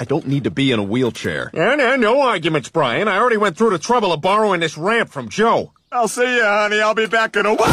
I don't need to be in a wheelchair. Yeah, no, no arguments, Brian. I already went through the trouble of borrowing this ramp from Joe. I'll see you, honey. I'll be back in a while.